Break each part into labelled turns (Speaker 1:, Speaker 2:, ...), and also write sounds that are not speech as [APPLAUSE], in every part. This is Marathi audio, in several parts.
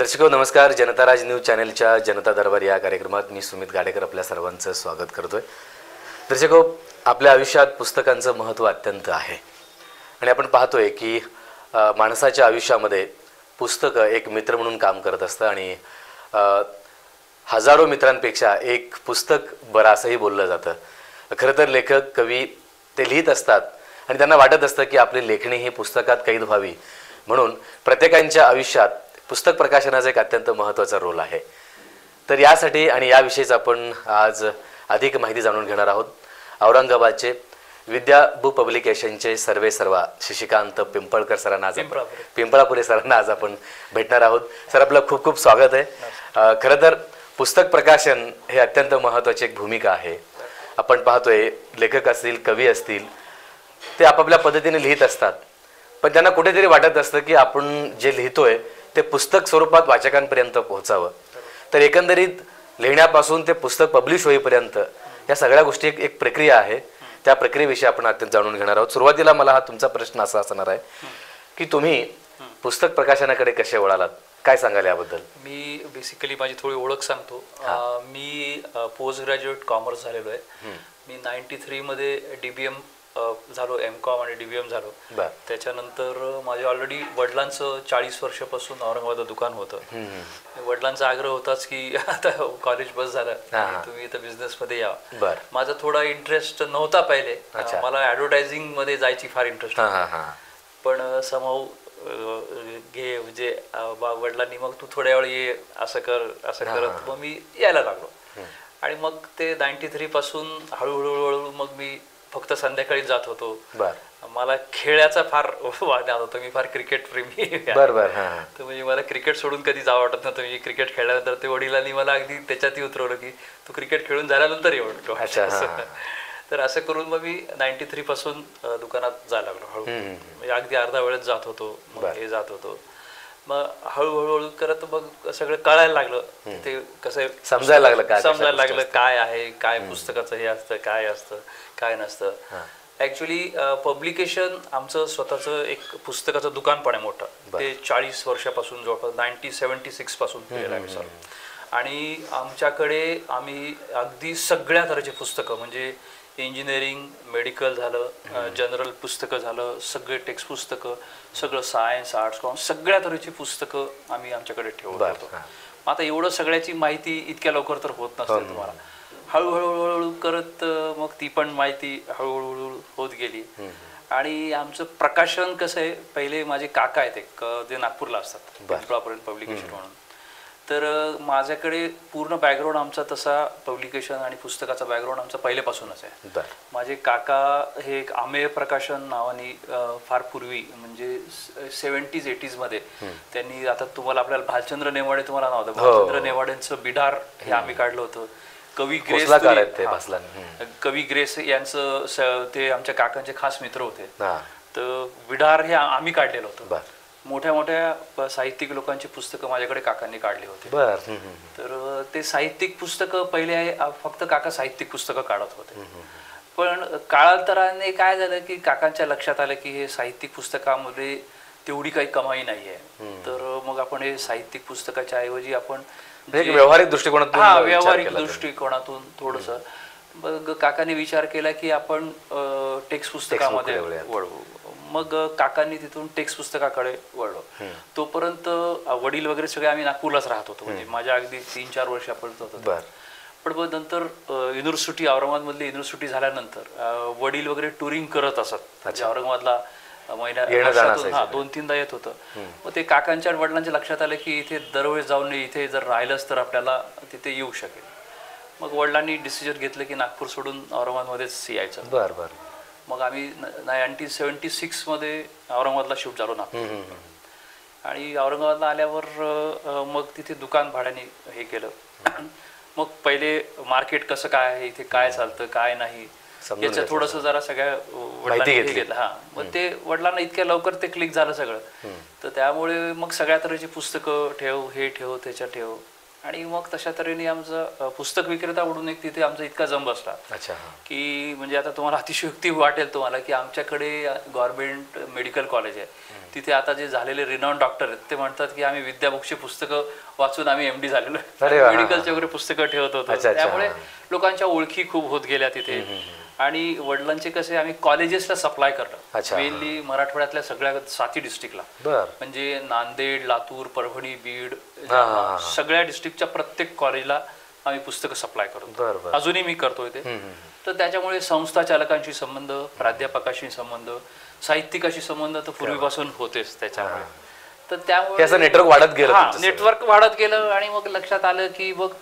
Speaker 1: दर्शको नमस्कार. जनता राज न्यूज चॅनलच्या जनता दरबार या कार्यक्रमात मी सुमित गाडेकर आपल्या सर्वांचं स्वागत करतोय. दर्शको आपल्या आयुष्यात पुस्तकांचं महत्त्व अत्यंत आहे. आणि आपण पाहतोय की माणसाच्या आयुष्यामध्ये पुस्तकं एक मित्र म्हणून काम करत असतं आणि हजारो मित्रांपेक्षा एक पुस्तक बरं असंही बोललं जातं. खरं तर लेखक कवी ते लिहित असतात आणि त्यांना वाटत असतं की आपली लेखणी ही पुस्तकात कैद व्हावी. म्हणून प्रत्येकांच्या आयुष्यात पुस्तक प्रकाशनाचा एक अत्यंत महत्त्वाचा रोल आहे. तर यासाठी आणि याविषयीच आपण आज अधिक माहिती जाणून घेणार आहोत. औरंगाबादचे विद्या बुक पब्लिकेशनचे सर्वे सर्वा शशिकांत पिंपळकर सरांना आज आपण-
Speaker 2: पिंपळापुरे.
Speaker 1: सरांना आज आपण भेटणार आहोत. सर आपलं खूप खूप स्वागत आहे. खरं तर पुस्तक प्रकाशन हे अत्यंत महत्त्वाची एक भूमिका आहे. आपण पाहतोय लेखक असतील कवी असतील ते आपापल्या पद्धतीने लिहित असतात. पण त्यांना कुठेतरी वाटत असतं की आपण जे लिहितोय ते पुस्तक स्वरूपात वाचकांपर्यंत पोहोचावं. तर एकंदरीत लिहिण्यापासून ते पुस्तक पब्लिश होईपर्यंत या सगळ्या गोष्टी एक एक प्रक्रिया आहे. त्या प्रक्रियेविषयी आपण अत्यंत जाणून घेणार आहोत. सुरुवातीला मला हा तुमचा प्रश्न असा असणार आहे की तुम्ही पुस्तक प्रकाशनाकडे कसे वळालात? काय सांगाल याबद्दल?
Speaker 2: मी बेसिकली माझी थोडी ओळख सांगतो. मी पोस्ट ग्रॅज्युएट कॉमर्स झालेलो आहे. मी नाईन्टी थ्रीमध्ये डी बी एम झालो एम कॉम आणि डी बी एम झालो. त्याच्यानंतर माझे ऑलरेडी वडिलांचं चाळीस वर्षापासून औरंगाबाद दुकान होतं. वडिलांचा आग्रह होताच की [LAUGHS] आता कॉलेज बस झालं. तुम्ही इथं बिझनेसमध्ये या.
Speaker 1: बर.
Speaker 2: माझा थोडा इंटरेस्ट नव्हता पहिले. मला ऍडव्हर्टायझिंगमध्ये जायची फार इंटरेस्ट पण समाव घे म्हणजे वडिलांनी मग तू थोड्या वेळ ये असं कर असं करत मग मी यायला लागलो. आणि मग ते नाईन्टी थ्री पासून हळूहळू हळूहळू मग मी फक्त संध्याकाळी जात होतो. मला खेळाचा फार वाद होता. मी फार क्रिकेट प्रेमी तर म्हणजे मला क्रिकेट सोडून कधी जावं वाटत नव्हतं. मी क्रिकेट खेळल्यानंतर ते वडिलांनी मला अगदी त्याच्यातही उतरवलं की तू क्रिकेट खेळून झाल्यानंतर येऊ
Speaker 1: हा. [LAUGHS]
Speaker 2: तर असं करून मग मी नाईन्टी थ्री पासून दुकानात जायला लागलो हळू. म्हणजे अगदी अर्धा वेळेत जात होतो. हे जात होतो. मग हळूहळू हळू करत मग सगळं कळायला लागलं. ते कसं
Speaker 1: समजायला लागलं काय
Speaker 2: समजायला लागलं काय आहे काय पुस्तकाचं हे असतं काय असतं काय नसतं. ऍक्च्युली पब्लिकेशन आमचं स्वतःचं एक पुस्तकाचं दुकान पण आहे मोठं. ते चाळीस वर्षापासून जवळपास नाईन्टी सेवन्टी सिक्सपासून केलेलं आहे सर. आणि आमच्याकडे आम्ही अगदी सगळ्या तऱ्हेचे पुस्तकं म्हणजे इंजिनिअरिंग मेडिकल झालं जनरल पुस्तकं झालं सगळे टेक्स्ट पुस्तकं सगळं सायन्स आर्ट्स कॉमर्स सगळ्या तऱ्हेची पुस्तकं आम्ही आमच्याकडे ठेवत होतो. आता एवढं सगळ्याची माहिती इतक्या लवकर तर होत नसते तुम्हाला. हळूहळू हळूहळू करत मग ती पण माहिती हळूहळू होत गेली. आणि आमचं प्रकाशन कसं आहे पहिले माझे काका आहेत एक ते नागपूरला असतात पिंपळापर्यंत पब्लिकेशन म्हणून. तर माझ्याकडे पूर्ण बॅकग्राऊंड आमचा तसा पब्लिकेशन आणि पुस्तकाचा बॅकग्राऊंड आमचा पहिल्यापासूनच आहे. माझे काका हे एक आमेय प्रकाशन नावाने फार पूर्वी म्हणजे सेव्हन्टीज एटीजमध्ये त्यांनी आता तुम्हाला आपल्याला भालचंद्र नेवाडे तुम्हाला नाव होतं भालचंद्र नेवाडेंचं बिडार हे आम्ही काढलं होतं. कवी ग्रेस हा. कवी ग्रेस यांचं ते आमच्या काकांचे खास मित्र होते.
Speaker 1: हां.
Speaker 2: तर विडार हे आम्ही काढलेलं होतं. मोठ्या मोठ्या साहित्यिक लोकांची पुस्तकं माझ्याकडे काकांनी काढली होती.
Speaker 1: बर.
Speaker 2: तर ते साहित्यिक पुस्तकं पहिले फक्त काका साहित्यिक पुस्तकं काढत होते. पण काळांतराने काय झालं की काकांच्या लक्षात आलं की हे साहित्यिक पुस्तकामध्ये तेवढी काही कमाई नाही आहे. तर मग आपण हे साहित्यिक पुस्तकाच्या ऐवजी आपण
Speaker 1: म्हणजे व्यावहारिक दृष्टिकोनातून
Speaker 2: हा व्यावहारिक दृष्टिकोनातून थोडस. मग काकांनी विचार केला की आपण टेक्स्ट पुस्तकामध्ये. वळवू. मग काकांनी तिथून टेक्स्ट पुस्तकाकडे वळलो. तोपर्यंत वडील वगैरे सगळे आम्ही नागपूरलाच राहत होतो. म्हणजे माझ्या अगदी तीन चार वर्षापर्यंत होतं. पण मग नंतर युनिव्हर्सिटी औरंगाबादमधली युनिव्हर्सिटी झाल्यानंतर वडील वगैरे टुरिंग करत असत. म्हणजे औरंगाबादला महिन्या दोन तीनदा येत होतं. मग ते काकांच्या आणि वडिलांच्या लक्षात आलं की इथे दरवेळेस जाऊन इथे जर राहिलंच तर आपल्याला तिथे येऊ शकेल. मग वडिलांनी डिसिजन घेतलं की नागपूर सोडून औरंगाबादमध्येच यायचं.
Speaker 1: बर बर.
Speaker 2: मग आम्ही नाईन्टीन सेवन्टी सिक्समध्ये औरंगाबादला शिफ्ट झालो
Speaker 1: हम्म.
Speaker 2: आणि औरंगाबादला आल्यावर मग तिथे दुकान भाड्याने हे केलं. मग पहिले मार्केट कसं काय आहे इथे काय चालतं काय नाही याचं थोडस जरा सगळ्या वडिलांनी घेतलं. हा मग ते वडिलांना इतक्या लवकर ते क्लिक झालं सगळं. तर त्यामुळे मग सगळ्या तऱ्हेची पुस्तकं ठेव हे ठेव त्याच्या ठेव. आणि मग तशा तऱ्हेने आमचं पुस्तक विक्रेता म्हणून एक तिथे आमचा इतका जम बसला
Speaker 1: अच्छा.
Speaker 2: की म्हणजे आता तुम्हाला अतिशयोक्ती वाटेल तुम्हाला की आमच्याकडे गव्हर्नमेंट मेडिकल कॉलेज आहे. तिथे आता जे झालेले रिनॉन डॉक्टर आहेत ते म्हणतात की आम्ही विद्याभूषी पुस्तकं वाचून आम्ही एमडी झालेलो मेडिकलची वगैरे पुस्तकं ठेवत होतो. त्यामुळे लोकांच्या ओळखी खूप होत गेल्या तिथे. आणि वडिलांचे कसे आम्ही कॉलेजेसला सप्लाय करतो. मेनली मराठवाड्यातल्या सगळ्या साती डिस्ट्रिक्टला म्हणजे नांदेड लातूर परभणी बीड. सगळ्या डिस्ट्रिक्टच्या प्रत्येक कॉलेजला आम्ही पुस्तकं सप्लाय करतो. अजूनही मी करतोय ते. तर त्याच्यामुळे संस्था चालकांशी संबंध प्राध्यापकाशी संबंध साहित्यिकाशी संबंध तर पूर्वीपासून होतेच त्याच्यामुळे. तर त्यामुळे
Speaker 1: नेटवर्क वाढत गेलं.
Speaker 2: नेटवर्क वाढत गेलं आणि मग लक्षात आलं की मग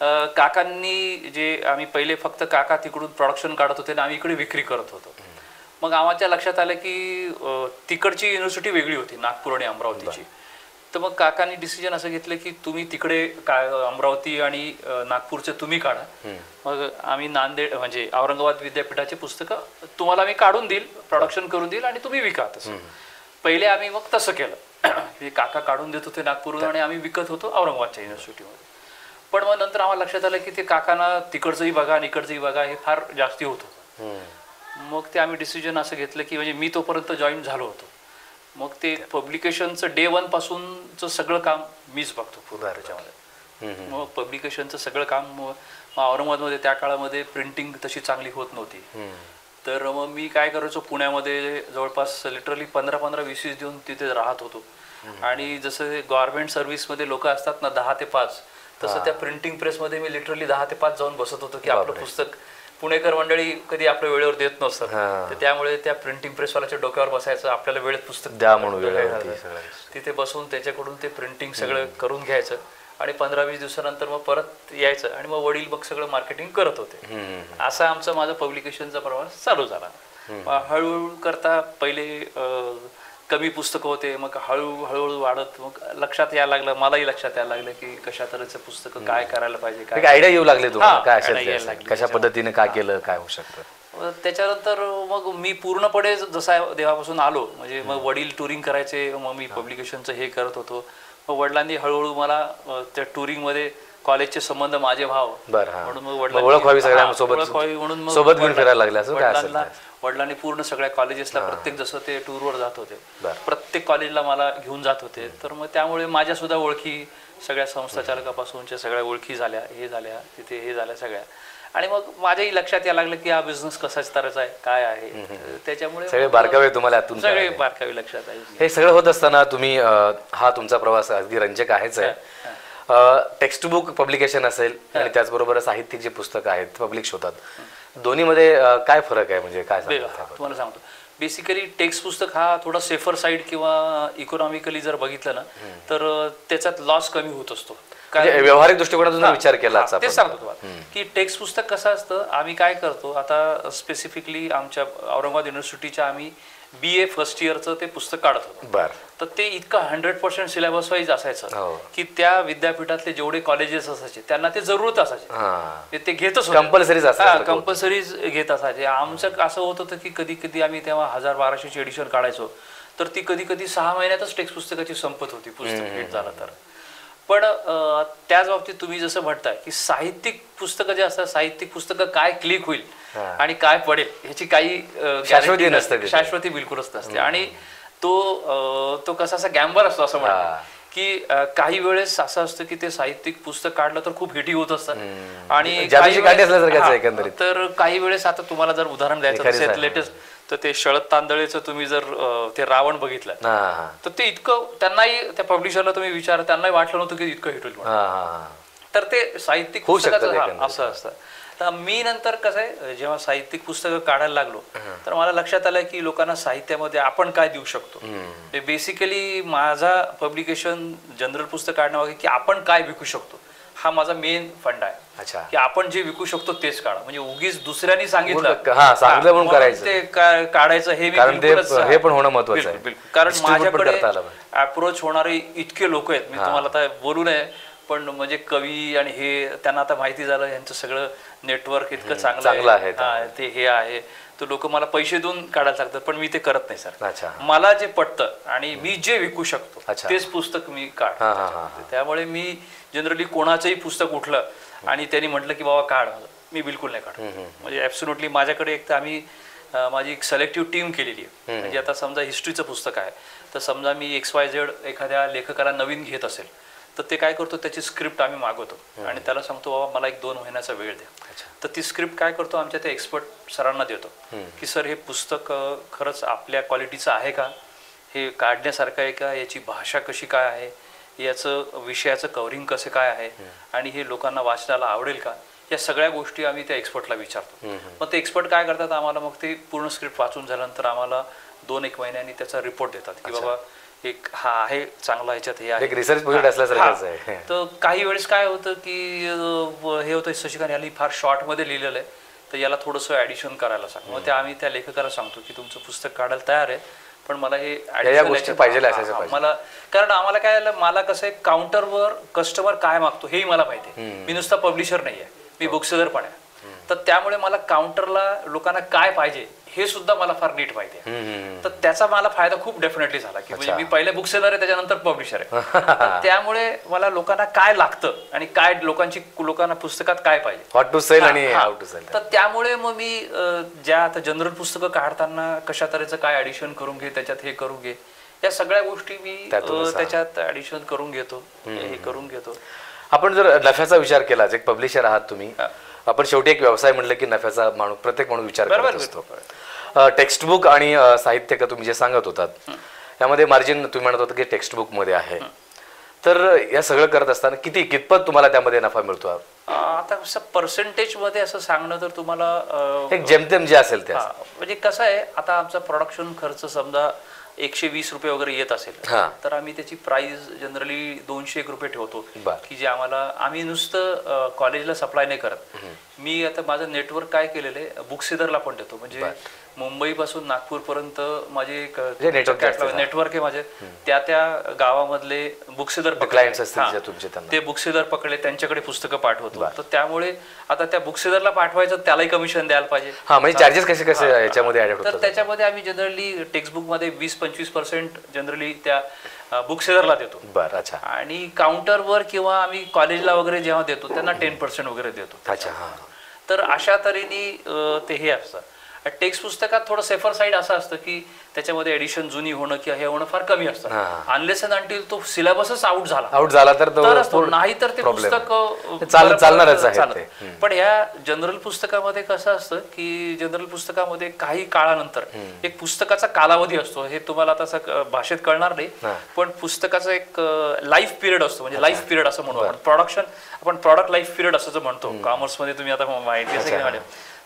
Speaker 2: काकांनी जे आम्ही पहिले फक्त काका तिकडून प्रोडक्शन काढत होते आणि आम्ही इकडे विक्री करत होतो. मग आम्हाला लक्षात आलं की तिकडची युनिव्हर्सिटी वेगळी होती नागपूर आणि अमरावतीची. तर मग काकांनी डिसिजन असं घेतलं की तुम्ही तिकडे काय अमरावती आणि नागपूरचे तुम्ही काढा. मग आम्ही नांदेड म्हणजे औरंगाबाद विद्यापीठाचे पुस्तकं तुम्हाला मी काढून देईल प्रोडक्शन करून देईल आणि तुम्ही विका तसं. पहिले आम्ही मग तसं केलं. की काका काढून देत होते नागपूरहून आणि आम्ही विकत होतो औरंगाबादच्या युनिव्हर्सिटीमध्ये पण मग नंतर आम्हाला लक्षात आलं की ते काकांना तिकडचंही बघा आणि इकडचंही बघा हे फार जास्ती होत होतं. मग ते आम्ही डिसिजन असं घेतलं की म्हणजे मी तोपर्यंत जॉईन झालो होतो मग ते पब्लिकेशनचं डे वन पासूनचं सगळं काम मीच बघतो पूर्ण. त्याच्यामध्ये. मग पब्लिकेशनचं सगळं काम औरंगाबादमध्ये त्या काळामध्ये प्रिंटिंग तशी चांगली होत नव्हती. तर मग मी काय करायचो पुण्यामध्ये जवळपास लिटरली पंधरा पंधरा वीस वीस देऊन तिथे राहत होतो आणि जसं गव्हर्नमेंट सर्व्हिसमध्ये लोक असतात ना दहा ते पाच तसं त्या प्रिंटिंग प्रेसमध्ये मी लिटरली दहा ते पाच जाऊन बसत होतो की आपलं पुस्तक पुणेकर मंडळी कधी आपल्या वेळेवर देत नसतात. तर त्यामुळे त्या प्रिंटिंग प्रेसवाल्याच्या डोक्यावर बसायचं आपल्याला वेळेत पुस्तक
Speaker 1: द्या म्हणून
Speaker 2: तिथे बसून त्याच्याकडून ते प्रिंटिंग सगळं करून घ्यायचं आणि पंधरा वीस दिवसानंतर मग परत यायचं आणि मग वडील मग सगळं मार्केटिंग करत होते. असं आमचं माझं पब्लिकेशनचा प्रवास चालू झाला. हळूहळू करता पहिले कमी पुस्तकं होते मग हळू हळूहळू वाढत मग लक्षात यायला लागलं मलाही लक्षात यायला लागलं की कशा तऱ्हेचं पुस्तकं काय करायला पाहिजे काय
Speaker 1: आयडिया येऊ लागले तुम्हाला काय असेल ते असेल. कशा पद्धतीने काय केलं काय होऊ शकतं?
Speaker 2: त्याच्यानंतर मग मी पूर्णपणे जसा देवापासून आलो म्हणजे मग वडील टुरिंग करायचे मग मी पब्लिकेशनचं हे करत होतो. मग वडिलांनी हळूहळू मला अं, त्या टुरिंगमध्ये कॉलेजचे संबंध माझे भाव
Speaker 1: बरं हा.
Speaker 2: म्हणून मग
Speaker 1: मग
Speaker 2: वडिलांनी-
Speaker 1: ओळख व्हावी सगळ्या
Speaker 2: हा,
Speaker 1: सोबत
Speaker 2: ओळख व्हावी म्हणून मग
Speaker 1: सोबत घेऊन फिरायला लागले असं काय असेल
Speaker 2: वडिलांना
Speaker 1: ते.
Speaker 2: वडिलांनी पूर्ण सगळ्या कॉलेजेसला प्रत्येक जसं ते टूरवर जात होते. प्रत्येक कॉलेजला मला घेऊन जात होते. तर मग त्यामुळे माझ्या सुद्धा ओळखी सगळ्या संस्था चालकापासूनच्या सगळ्या ओळखी झाल्या हे झाल्या तिथे हे झाल्या सगळ्या. आणि मग माझ्याही लक्षात यायला लागलं की हा बिझनेस कशाच तऱ्हेचा आहे काय आहे. त्याच्यामुळे
Speaker 1: सगळे बारकावे तुम्हाला
Speaker 2: सगळे. बारकावे लक्षात आहे.
Speaker 1: हे सगळं होत असताना तुम्ही हा तुमचा प्रवास अगदी रंजक आहेच आहे. टेक्स्ट बुक पब्लिकेशन असेल आणि त्याचबरोबर साहित्यिक जे पुस्तकं आहेत पब्लिश होतात दोन्हीमध्ये काय फरक आहे? म्हणजे काय
Speaker 2: तुम्हाला सांगतो. बेसिकली टेक्स्ट पुस्तक हा थोडा सेफर साईड किंवा इकॉनॉमिकली जर बघितलं ना तर त्याच्यात लॉस कमी होत असतो.
Speaker 1: म्हणजे व्यावहारिक दृष्टिकोनातून विचार केला
Speaker 2: तेच. सांगतो तुम्हाला. की टेक्स्ट पुस्तक कसं असतं आम्ही काय करतो आता स्पेसिफिकली आमच्या औरंगाबाद युनिव्हर्सिटीच्या आम्ही बी ए फर्स्ट इयरचं ते पुस्तक काढत होतो.
Speaker 1: बर.
Speaker 2: तर ते इतकं हंड्रेड पर्सेंट सिलेबस वाईज असायचं
Speaker 1: हो.
Speaker 2: की त्या विद्यापीठातले जेवढे कॉलेजेस असायचे त्यांना ते जरूरत असायचे.
Speaker 1: हा.
Speaker 2: ते- घेतच
Speaker 1: होतं.
Speaker 2: कंपल्सरीज घेत असायचे. आमचं असं होत होतं की कधी कधी आम्ही तेव्हा हजार बाराशेची एडिशन काढायचो. तर ती कधी कधी सहा महिन्यातच टेक्स्ट पुस्तकाची संपत होती पुस्तक हिट झालं तर. पण त्याच बाबतीत तुम्ही जसं म्हणताय की साहित्यिक पुस्तकं जे असतात साहित्यिक पुस्तकं काय क्लिक होईल? आणि काय पडेल ह्याची काही
Speaker 1: शाश्वती नसते.
Speaker 2: शाश्वती बिलकुलच नसते आणि तो तो कसा असा गॅम्बर असतो असं. म्हणतात की काही वेळेस असं असतं की ते साहित्यिक पुस्तक काढलं तर खूप हिटी होत असतात आणि
Speaker 1: एकंदरीत.
Speaker 2: तर काही वेळेस आता तुम्हाला जर उदाहरण द्यायचं असेल. लेटेस्ट तर ते शरद तांदळेचं तुम्ही जर ते रावण बघितलं तर ते इतकं त्यांनाही त्या पब्लिशरला तुम्ही विचार त्यांनाही वाटलं नव्हतं की इतकं हिट होईल तर ते साहित्यिक पुस्तकाचं-. असं असतं तर मी नंतर कसं आहे जेव्हा साहित्यिक पुस्तकं काढायला लागलो तर मला लक्षात आलं की लोकांना साहित्यामध्ये आपण काय देऊ शकतो. बेसिकली माझा पब्लिकेशन जनरल पुस्तक काढण्यामागे की आपण काय विकू शकतो हा माझा मेन फंड आहे.
Speaker 1: अच्छा.
Speaker 2: की आपण जे विकू शकतो तेच काढा. म्हणजे उगीच दुसऱ्यांनी सांगितलं.
Speaker 1: हा, सांगितलं म्हणून करायचं.
Speaker 2: ते काढायचं हे
Speaker 1: ते- हे पण होणं महत्त्वाचं
Speaker 2: बिलकुल,
Speaker 1: आहे.
Speaker 2: कारण माझ्याकडे. अप्रोच होणारे इतके लोक आहेत मी तुम्हाला आता बोलू नये पण म्हणजे कवी आणि हे त्यांना आता माहिती झालं यांचं सगळं नेटवर्क इतकं चांगलं
Speaker 1: चांगलं आहे.
Speaker 2: ते. हे आहे. तर लोक मला पैसे देऊन काढायला सांगतात पण मी ते करत नाही सर. मला जे पटतं आणि मी जे विकू शकतो. तेच पुस्तक मी
Speaker 1: हा
Speaker 2: त्यामुळे मी जनरली कोणाचंही पुस्तक उठलं आणि त्यांनी म्हटलं की बाबा काढ मी बिलकुल नाही काढ म्हणजे ॲब्सोल्युटली माझ्याकडे एक तर आम्ही माझी एक सिलेक्टिव्ह टीम केलेली आहे. म्हणजे आता समजा हिस्ट्रीचं पुस्तक आहे. तर समजा मी एक्स वाय झेड एखाद्या लेखकाला नवीन घेत असेल तर ते काय करतो त्याची स्क्रिप्ट आम्ही मागवतो. आणि त्याला सांगतो बाबा मला एक दोन महिन्याचा वेळ द्या. तर ती स्क्रिप्ट काय करतो आमच्या त्या एक्सपर्ट सरांना देतो. की सर हे पुस्तक खरंच आपल्या क्वालिटीचं आहे का? हे काढण्यासारखं आहे का? याची भाषा कशी काय आहे? याचं विषयाचं कव्हरिंग कसं काय आहे? आणि हे लोकांना वाचनाला आवडेल का? या सगळ्या गोष्टी आम्ही त्या एक्सपर्टला विचारतो. मग ते एक्सपर्ट काय करतात आम्हाला मग ते पूर्ण स्क्रिप्ट वाचून झाल्यानंतर आम्हाला दोन एक महिन्यांनी त्याचा रिपोर्ट देतात. की बाबा एक हा आहे चांगला ह्याच्यात हे आहे.
Speaker 1: एक रिसर्च
Speaker 2: हा.
Speaker 1: आहे. [LAUGHS]
Speaker 2: तर काही वेळेस काय होतं की हे होतं शशिकांत याला फार शॉर्टमध्ये लिहिलेलं आहे. तर याला थोडंसं ॲडिशन करायला सांग. मग ते आम्ही त्या लेखकाला सांगतो की तुमचं पुस्तक काढायला तयार आहे पण मला हे
Speaker 1: पाहिजे,
Speaker 2: हा, हा. मला कारण आम्हाला काय झालं, मला कसं आहे काउंटरवर कस्टमर काय मागतो हेही मला माहिती आहे. मी नुसता पब्लिशर नाही आहे मी बुक सेलर पण आहे. तर त्यामुळे मला काउंटरला लोकांना काय पाहिजे हे सुद्धा मला फार नीट माहिती. तर त्याचा मला फायदा खूप डेफिनेटली झाला की म्हणजे मी पहिले बुक सेलर आहे त्याच्यानंतर पब्लिशर आहे. [LAUGHS] त्यामुळे मला लोकांना काय लागतं आणि काय लोकांची लोकांना पुस्तकात काय पाहिजे?
Speaker 1: हॉट टू सेल आणि. हाऊ टू सेल
Speaker 2: तर त्यामुळे मग मी ज्या आता जनरल पुस्तकं काढताना कशा तऱ्हेचं काय ऍडिशन करून घे त्याच्यात हे करून घे या सगळ्या गोष्टी मी त्याच्यात ऍडिशन करून घेतो हे करून घेतो.
Speaker 1: आपण जर नफ्याचा विचार केला एक पब्लिशर आहात तुम्ही. आपण शेवटी एक व्यवसाय म्हटलं की नफ्याचा माणूस प्रत्येक माणूस विचार करत असतो. टेक्स्टबुक आणि साहित्य का तुम्ही जे सांगत होतात यामध्ये मार्जिन तुम्ही म्हणत होता की टेक्स्टबुकमध्ये आहे. तर या सगळं करत असताना किती कितपत तुम्हाला त्यामध्ये नफा मिळतो?
Speaker 2: आता कसं पर्सेंटेजमध्ये असं सांगणं तर तुम्हाला
Speaker 1: एक जेमतेम जे असेल ते
Speaker 2: हा, म्हणजे कसं आहे आता आमचा प्रोडक्शन खर्च समजा एकशे वीस रुपये वगैरे येत असेल
Speaker 1: हा.
Speaker 2: तर आम्ही त्याची प्राइस जनरली दोनशे एक रुपये ठेवतो. की जे आम्हाला आम्ही नुसतं कॉलेजला सप्लाय नाही करत. मी आता माझं नेटवर्क काय केलेलं आहे? बुक सेलरला पण देतो. म्हणजे मुंबईपासून नागपूरपर्यंत माझे एक
Speaker 1: म्हणजे network जास्त आहे.
Speaker 2: नेटवर्क आहे माझे. त्या त्या गावामधले बुक सेलर
Speaker 1: clients असतील जे तुमचे त्यांना.
Speaker 2: ते बुक सेलर पकडले त्यांच्याकडे पुस्तकं पाठवतो तर त्यामुळे आता त्या बुक सेलरला पाठवायचं त्यालाही कमिशन द्यायला पाहिजे.
Speaker 1: हा म्हणजे चार्जेस कसे कसे याच्यामध्ये
Speaker 2: तर त्याच्यामध्ये आम्ही जनरली टेक्स्टबुकमध्ये वीस पंचवीस पर्सेंट जनरली त्या बुक सेलरला देतो.
Speaker 1: बर अच्छा.
Speaker 2: आणि काउंटरवर किंवा आम्ही कॉलेजला वगैरे जेव्हा देतो त्यांना टेन पर्सेंट वगैरे देतो.
Speaker 1: अच्छा हा.
Speaker 2: तर अशा तऱ्हेने ते हे असतं. टेक्स्ट पुस्तकात थोडं सेफर साईड असं असतं की त्याच्यामध्ये एडिशन जुनी होणं किंवा हे होणं फार कमी असतं. अनलेस अँड अंटील तो सिलेबसच आउट झाला.
Speaker 1: आउट झाला तर
Speaker 2: नाही तर ते. पुस्तक
Speaker 1: चालणारच आहे.
Speaker 2: पण ह्या जनरल पुस्तकामध्ये कसं असतं की जनरल पुस्तकामध्ये काही काळानंतर एक पुस्तकाचा कालावधी असतो. हे तुम्हाला क- भाषेत कळणार नाही. पण पुस्तकाचा एक लाईफ पिरियड असतो. म्हणजे लाईफ पिरियड असं म्हणू आपण. प्रोडक्शन आपण प्रॉडक्ट लाईफ पिरियड असं म्हणतो. कॉमर्समध्ये तुम्ही आता माहिती असेल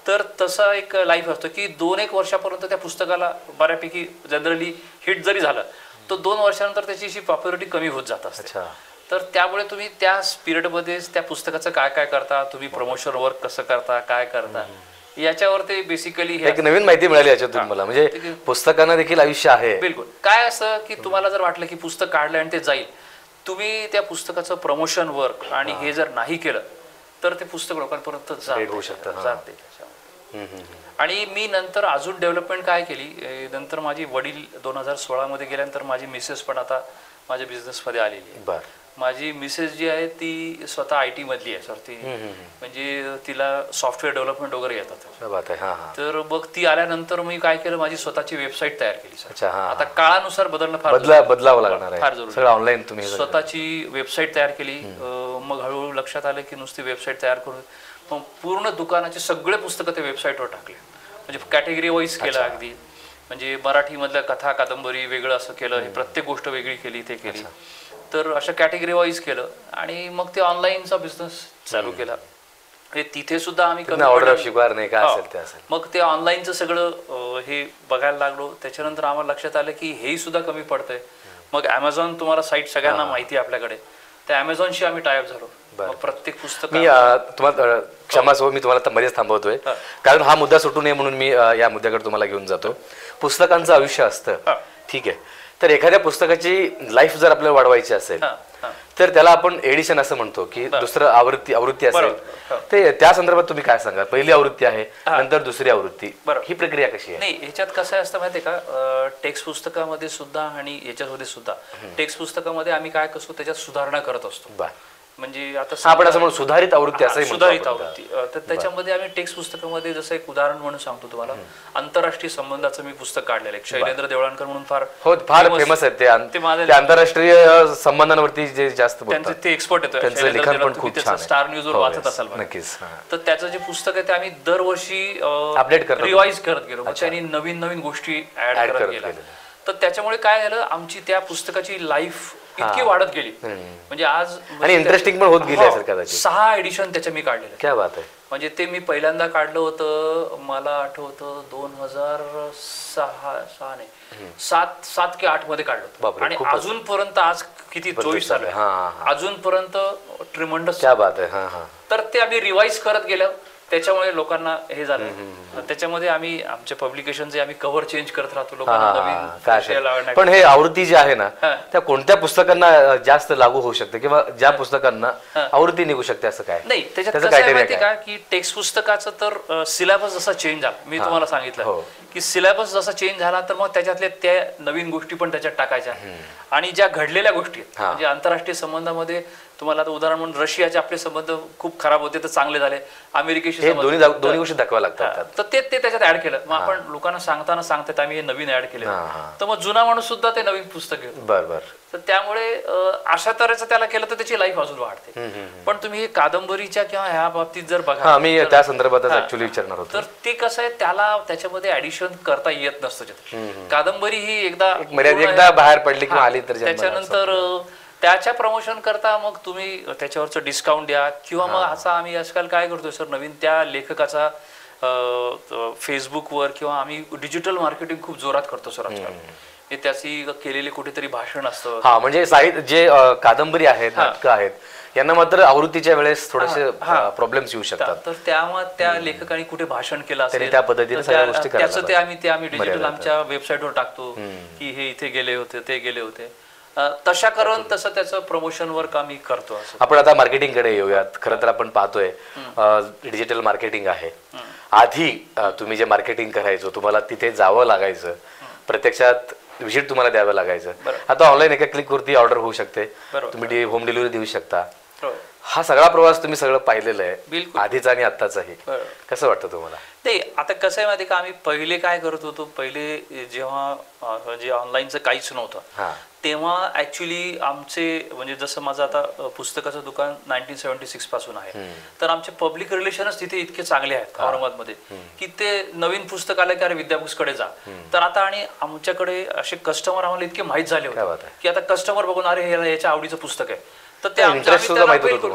Speaker 2: तर तसा एक लाईफ असतो की दोन एक वर्षापर्यंत त्या पुस्तकाला बऱ्यापैकी जनरली हिट जरी झालं तर दोन वर्षानंतर त्याची अशी पॉप्युलरिटी कमी होत जात असते. तर त्यामुळे तुम्ही त्या पिरियडमध्ये त्या पुस्तकाचं काय काय करता तुम्ही प्रमोशन वर्क कसं करता काय करता याच्यावर ते बेसिकली हे
Speaker 1: एक नवीन माहिती मिळाली याच्यातून मला. म्हणजे पुस्तकांना देखील आयुष्य आहे.
Speaker 2: बिलकुल. काय असं की तुम्हाला जर वाटलं की पुस्तक काढलं आणि ते जाईल तुम्ही त्या पुस्तकाचं प्रमोशन वर्क आणि हे. जर नाही केलं तर ते पुस्तक लोकांपर्यंत जात. आणि मी नंतर अजून डेव्हलपमेंट काय केली? नंतर माझी वडील दोन हजार सोळामध्ये गेल्यानंतर माझी मिसेस पण आता माझ्या बिझनेसमध्ये आलेली आहे. माझी मिसेस जी आहे ती स्वतः आय टी मधली आहे सर. ती म्हणजे तिला सॉफ्टवेअर डेव्हलपमेंट वगैरे येतात. तर मग ती आल्यानंतर मी काय केलं? माझी स्वतःची वेबसाईट तयार केली सर. आता काळानुसार बदलणं फार
Speaker 1: बदला बदलावं लागणार
Speaker 2: फार जरुरी
Speaker 1: सगळं ऑनलाईन तुम्ही
Speaker 2: स्वतःची वेबसाईट तयार केली. मग हळूहळू लक्षात आलं की नुसती वेबसाईट तयार करून मग पूर्ण दुकानाचे सगळे पुस्तकं त्या वेबसाईटवर टाकले. म्हणजे कॅटेगरी वाईज केलं अगदी. म्हणजे मराठीमधल्या कथा कादंबरी वेगळं असं केलं हे प्रत्येक गोष्ट वेगळी केली ते केली. तर अशा कॅटेगरी वाईज केलं आणि मग ते ऑनलाईनचा बिझनेस चालू केला. तिथे सुद्धा आम्ही
Speaker 1: ऑर्डर नाही
Speaker 2: हो.
Speaker 1: ते
Speaker 2: मग ते ऑनलाईनचं सगळं हे बघायला लागलो. त्याच्यानंतर आम्हाला लक्षात आलं की हेही सुद्धा कमी पडतंय. मग अमेझॉन तुम्हाला साईट सगळ्यांना माहिती आहे आपल्याकडे. त्या अमेझॉनशी आम्ही टायअप झालो. मग प्रत्येक पुस्तक
Speaker 1: मी अ, तुम्हाला अ, क्षमा सो मी तुम्हाला आता मध्येच थांबवतोय. कारण हा मुद्दा सुटू नये म्हणून मी अ, या मुद्द्याकडे तुम्हाला घेऊन जातो. पुस्तकांचं आयुष्य असतं. ठीक आहे. तर एखाद्या पुस्तकाची लाईफ जर आपल्याला वाढवायची असेल. तर त्याला आपण एडिशन असं म्हणतो की दुसरं आवृत्ती आवृत्ती असेल. ते त्या संदर्भात तुम्ही काय सांगा पहिली आवृत्ती आहे नंतर दुसरी आवृत्ती.
Speaker 2: बरोबर.
Speaker 1: ही प्रक्रिया कशी आहे?
Speaker 2: नाही ह्याच्यात कसं असतं माहितीये का? टेक्स्ट पुस्तकामध्ये सुद्धा आणि याच्यामध्ये सुद्धा. टेक्स्ट पुस्तकामध्ये आम्ही काय करतो त्याच्यात सुधारणा करत असतो.
Speaker 1: बर.
Speaker 2: म्हणजे आता
Speaker 1: आपण असं म्हणून सुधारित आवृत्ती म्हणतो
Speaker 2: सुधारित. आवृत्ती. तर त्याच्यामध्ये आम्ही टेक्स्ट पुस्तकामध्ये जसं एक उदाहरण म्हणून सांगतो तुम्हाला. आंतरराष्ट्रीय संबंधाचं मी पुस्तक काढलेलं आहे. शैलेंद्र देवळांकर म्हणून फार
Speaker 1: हो फार फेमस आहेत ते. आंतरराष्ट्रीय संबंधांवरती जे जास्त
Speaker 2: त्यांचे ते एक्सपर्ट येतो
Speaker 1: त्यांचं
Speaker 2: स्टार न्यूजवर
Speaker 1: हो,
Speaker 2: वाचत. असाल.
Speaker 1: नक्कीच.
Speaker 2: तर त्याचं जे पुस्तक आहे ते आम्ही दरवर्षी
Speaker 1: Update करत.
Speaker 2: रिवाईज करत गेलो. त्यांनी नवीन नवीन गोष्टी ऍड करत गेल्या. तर त्याच्यामुळे काय झालं आमची त्या पुस्तकाची लाईफ इतकी वाढत गेली. म्हणजे आज
Speaker 1: आणि इंटरेस्टिंग पण होत गेली
Speaker 2: हो, सहा एडिशन त्याच्या मी काढलेले.
Speaker 1: क्या बात आहे.
Speaker 2: म्हणजे ते मी पहिल्यांदा काढलं होतं मला आठवतं दोन हजार सहा सहा नाही. सात सात की आठमध्ये काढलं होतं. आणि. अजूनपर्यंत आज किती चोवीस
Speaker 1: चालू आहे.
Speaker 2: अजूनपर्यंत ट्रिमंडस
Speaker 1: क्या बात आहे.
Speaker 2: तर ते आम्ही रिवाईज करत गेलो. त्याच्यामुळे लोकांना हे झालं. त्याच्यामध्ये आम्ही आमचे पब्लिकेशन जे आम्ही कव्हर चेंज करत राहतो लोकांना
Speaker 1: पण हे आवृत्ती जी आहे ना. त्या कोणत्या पुस्तकांना जास्त लागू होऊ शकते? किंवा ज्या पुस्तकांना आवृत्ती निघू शकते असं काय?
Speaker 2: नाही त्याच्यात माहिती? का? की टेक्स्ट पुस्तकाचं तर सिलेबस जसा चेंज झाला मी तुम्हाला सांगितलं
Speaker 1: हो.
Speaker 2: की सिलेबस जसा चेंज झाला तर मग त्याच्यातल्या त्या नवीन गोष्टी पण त्याच्यात टाकायच्या. आणि ज्या घडलेल्या गोष्टी. म्हणजे आंतरराष्ट्रीय संबंधामध्ये तुम्हाला आता उदाहरण म्हणून रशियाचे आपले संबंध खूप खराब होते तर चांगले झाले. अमेरिकेशी
Speaker 1: हे दोन्ही दोन्ही गोष्टी दाखवा लागतात
Speaker 2: तर ते ते त्याच्यात ऍड केलं. मग आपण लोकांना सांगताना सांगतात आम्ही हे नवीन ऍड केले.
Speaker 1: हा, हा.
Speaker 2: तर मग जुना माणूस सुद्धा ते नवीन पुस्तक घेतो.
Speaker 1: बर बर.
Speaker 2: तर त्यामुळे अं, अशा तऱ्हेचं त्याला केलं तर त्याची लाईफ अजून वाढते. पण तुम्ही हे कादंबरीच्या किंवा ह्या बाबतीत जर बघा
Speaker 1: हा मी त्या संदर्भातच ऍक्च्युली विचारणार होतो.
Speaker 2: तर ते कसं आहे त्याला त्याच्यामध्ये ऍडिशन करता येत नसतं. कादंबरी ही एकदा
Speaker 1: मर्यादा
Speaker 2: पूर्ण
Speaker 1: एकदा बाहेर पडली किंवा आली तर जन्माला
Speaker 2: त्याच्यानंतर अं, त्याच्या प्रमोशन करता मग तुम्ही त्याच्यावरचं डिस्काउंट द्या. किंवा मग असा आम्ही आजकाल काय करतोय सर नवीन त्या लेखकाचा फेसबुकवर किंवा आम्ही डिजिटल मार्केटिंग खूप जोरात करतो सर आजकाल. हे त्याची केलेले कुठेतरी भाषण असतं.
Speaker 1: हा म्हणजे साहित्य जे कादंबरी आहेत नाटकं आहेत यांना मात्र आवृत्तीच्या वेळेस थोडेसे प्रॉब्लेम्स येऊ शकतात.
Speaker 2: तर त्यामुळे त्या लेखकाने कुठे भाषण केलं असेल
Speaker 1: त्या पद्धतीने
Speaker 2: त्याचं ते आम्ही ते आम्ही डिजिटल आमच्या वेबसाईटवर टाकतो की हे इथे गेले होते ते गेले होते. तशा करून तसं त्याचं प्रमोशन वर्क आम्ही करतो
Speaker 1: आपण आता मार्केटिंगकडे येऊयात. खरं तर आपण पाहतोय डिजिटल मार्केटिंग आहे. आधी तुम्ही जे मार्केटिंग करायचो तुम्हाला तिथे जावं लागायचं. प्रत्यक्षात व्हिजिट तुम्हाला द्यावं लागायचं. आता ऑनलाईन एका क्लिक वरती ऑर्डर होऊ शकते. तुम्ही होम डिलिव्हरी देऊ शकता.
Speaker 2: हो.
Speaker 1: सगळा प्रवास तुम्ही सगळं पाहिलेलं आहे.
Speaker 2: बिलकुल.
Speaker 1: आधीचा आणि आत्ताचाही. कसं वाटतं तुम्हाला?
Speaker 2: नाही आता कसं आहे माहिती का? आम्ही पहिले काय करत होतो? पहिले जेव्हा अं, म्हणजे ऑनलाईनचं काहीच. नव्हतं. तेव्हा ऍक्च्युली आमचे म्हणजे जसं माझं आता पुस्तकाचं दुकान नाईन्टीन सेव्हन्टी सिक्सपासून आहे. तर आमचे पब्लिक रिलेशनच तिथे इतके चांगले आहेत औरंगाबादमध्ये की ते नवीन पुस्तक आलं की अरे विद्यापुस्तकडे जा. तर आता आणि आमच्याकडे असे कस्टमर आम्हाला इतके माहीत झाले होते. की आता कस्टमर बघून अरे हे याच्या आवडीचं पुस्तक आहे. तर ते आमच्या-.